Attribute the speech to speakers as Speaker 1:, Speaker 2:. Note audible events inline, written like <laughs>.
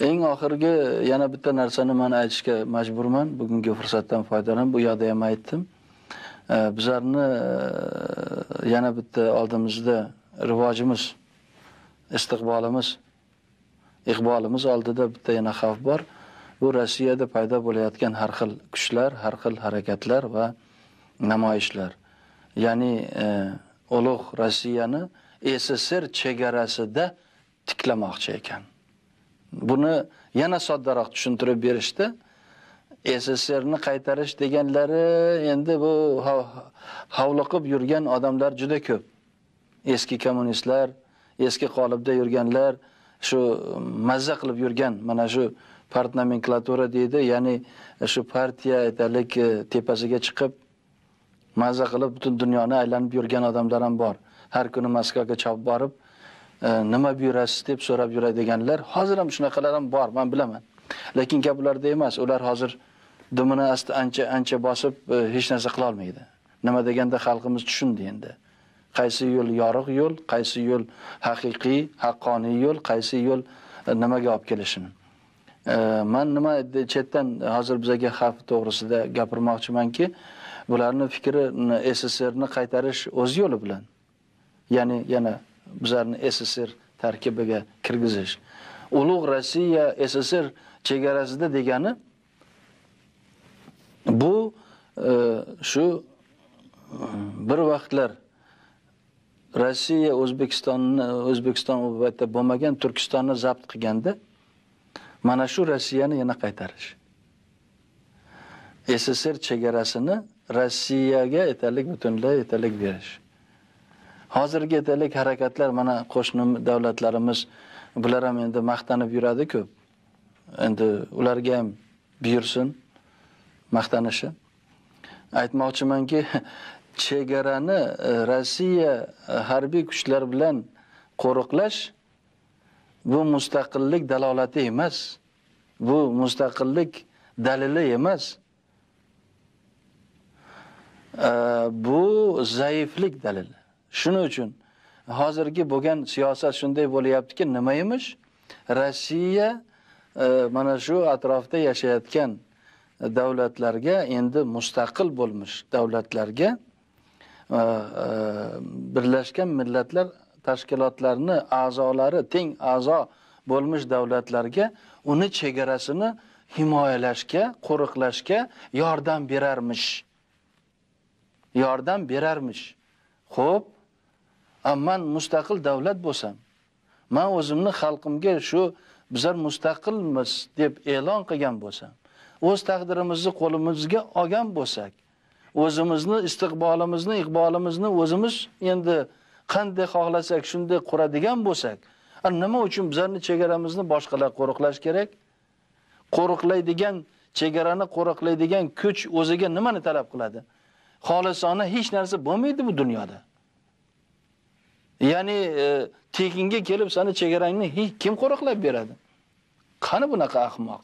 Speaker 1: eng oxirgi yana bitta narsani man aytishga majburman. Bugungi fursatdan foydalanib bu yoqda ham aytdim. Bizlarni e, yana bitta oldimizda rivojimiz istiqbolimiz iqbolimiz oldida bitta yana xavf bor. Bu rossiyada paydo bo'layotgan har xil kuchlar har xil harakatlar va namoyishlar. Ya'ni e, ulug' rossiyani sssr chegarasida tiklamoqchi ekan. Buni yana soddaroq tushuntirib berishdi. Sssrni qaytarish deganlari endi bu hovliqib yurgan odamlar juda ko'p. Eski kommunistlar eski qolipda yurganlar shu mm, mazza qilib yurgan mana shu part nomenklatura deydi ya'ni e, shu partiya aytaylik e, tepasiga chiqib mazza qilib butun dunyoni aylanib yurgan odamlar ham bor. Har kuni moskvaga chopib borib E, nima buyurasiz deb so'rab yuradiganlar hozir ham shunaqalar ham bor man bilaman. Lekin gap ularda emas ular hozir dumini asti ancha ancha bosib e, hech narsa qila olmaydi. Nima deganda xalqimiz tushundi endi. Qaysi yo'l yorug' yo'l qaysi yo'l haqiqiy haqqoniy yo'l qaysi yo'l e, nimaga olib kelishini. Man nima chetdan hozir bizaga xavf to'g'risida gapirmoqchimanki bularni fikri sssrni qaytarish o'z yo'li bilan. Ya'ni yana bizlarni sssr tarkibiga kirgizish. Ulug' rossiya sssr chegarasida degani bu e, shu e, bir vaqtlar rossiya o'zbekistonni o'zbekiston u paytda bo'lmagan turkistonni zabt qilganda mana shu rossiyani yana qaytarish. Sssr chegarasini rossiyaga aytaylik butunlay aytaylik berish. Hozirgi aytaylik harakatlar mana qo'shni davlatlarimiz bular ham endi maqtanib yuradi ko'p endi ularga ham buyursin maqtanishi aytmoqchimanki <laughs> chegarani e, Rossiya e, harbiy kuchlar bilan qo'riqlash bu mustaqillik dalolati emas. Bu mustaqillik dalili emas. E, bu zaiflik dalili. Shuning uchun hozirgi bo'lgan siyosat shunday bo'lyaptiki, nima emish? Rossiya e, mana shu atrofda yashayotgan davlatlarga endi mustaqil bo'lmish davlatlarga e, e, Birlashgan Millatlar tashkilotlarini a'zolari teng a'zo bo'lmish davlatlarga uni chegarasini himoyalashga, qo'riqlashga yordam berarmish. Yordam berarmish. Xo'p, man mustaqil davlat bo'lsam, men o'zimni xalqimga shu bizlar mustaqilmiz deb e'lon qilgan bo'lsam, o'z taqdirimizni qo'limizga olgan bo'lsak, o'zimizni istiqbolimizni iqbolimizni o'zimiz endi qanday xohlasak shunday quradigan bo'lsak nima uchun bizlarni chegaramizni boshqalar qo'riqlash kerak? Qo'riqlaydigan chegarani qo'riqlaydigan kuch o'ziga nimani talab qiladi? Xolisona hech narsa bo'lmaydi bu dunyoda. Yani e, tekinge gelip seni çekerenini kim koruklap beradi? Qani bunaqa ahmoq?